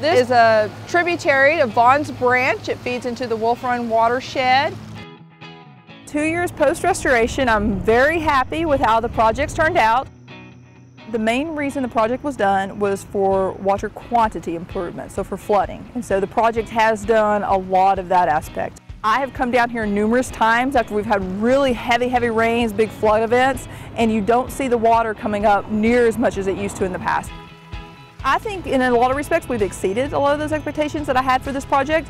This is a tributary to Vaughn's Branch. It feeds into the Wolf Run watershed. Two years post-restoration, I'm very happy with how the project's turned out. The main reason the project was done was for water quantity improvement, so for flooding. And so the project has done a lot of that aspect. I have come down here numerous times after we've had really heavy, heavy rains, big flood events, and you don't see the water coming up near as much as it used to in the past. I think in a lot of respects we've exceeded a lot of those expectations that I had for this project.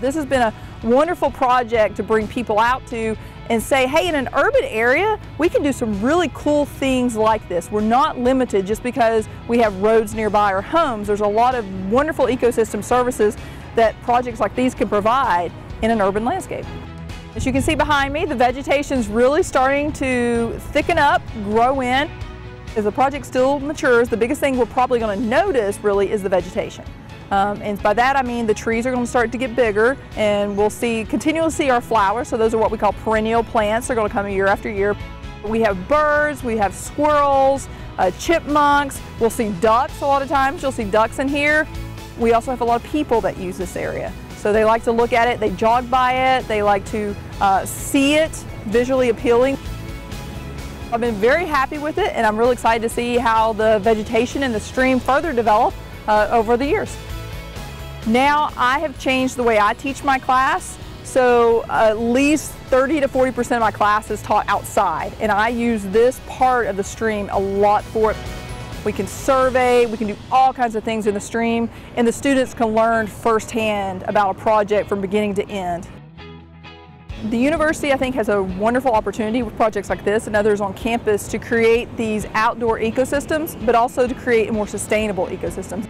This has been a wonderful project to bring people out to and say, hey, in an urban area, we can do some really cool things like this. We're not limited just because we have roads nearby or homes. There's a lot of wonderful ecosystem services that projects like these can provide in an urban landscape. As you can see behind me, the vegetation is really starting to thicken up, grow in. As the project still matures, the biggest thing we're probably going to notice really is the vegetation. Um, and by that I mean the trees are going to start to get bigger and we'll see continually see our flowers. So those are what we call perennial plants. They're going to come year after year. We have birds, we have squirrels, uh, chipmunks. We'll see ducks a lot of times. You'll see ducks in here. We also have a lot of people that use this area. So they like to look at it, they jog by it, they like to uh, see it, visually appealing. I've been very happy with it and I'm really excited to see how the vegetation and the stream further develop uh, over the years. Now I have changed the way I teach my class. So at least 30 to 40% of my class is taught outside and I use this part of the stream a lot for it. We can survey, we can do all kinds of things in the stream and the students can learn firsthand about a project from beginning to end. The university, I think, has a wonderful opportunity with projects like this and others on campus to create these outdoor ecosystems, but also to create a more sustainable ecosystems.